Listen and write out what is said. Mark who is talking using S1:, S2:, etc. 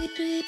S1: Kid.